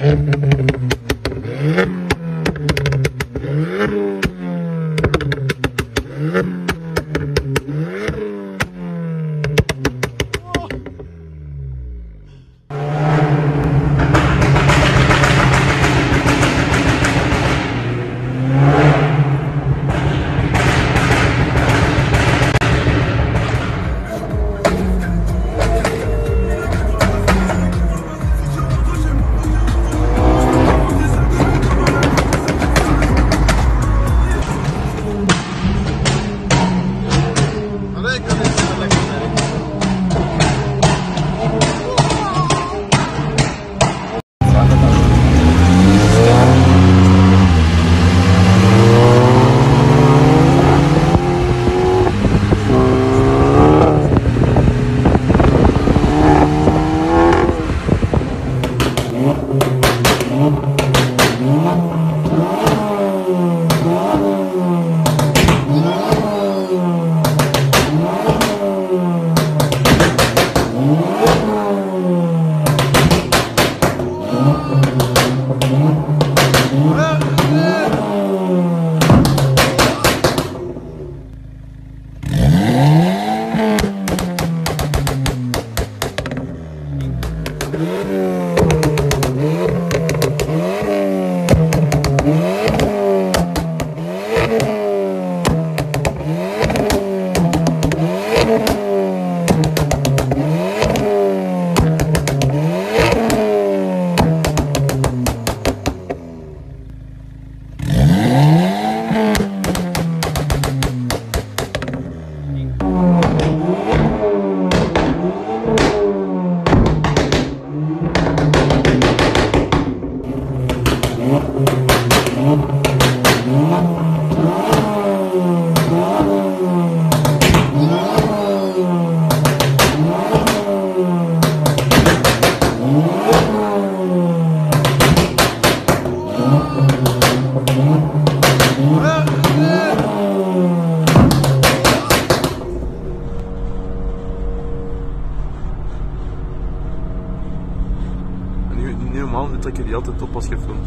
Mm-hmm. Yeah. Normaal trek je die altijd op als je filmt.